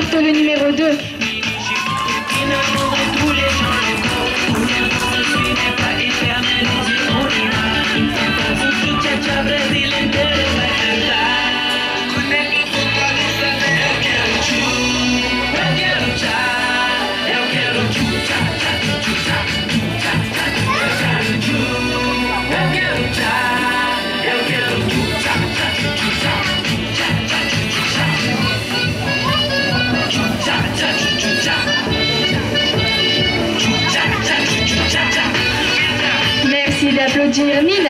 Porte le numéro 2. vida pro dia, me.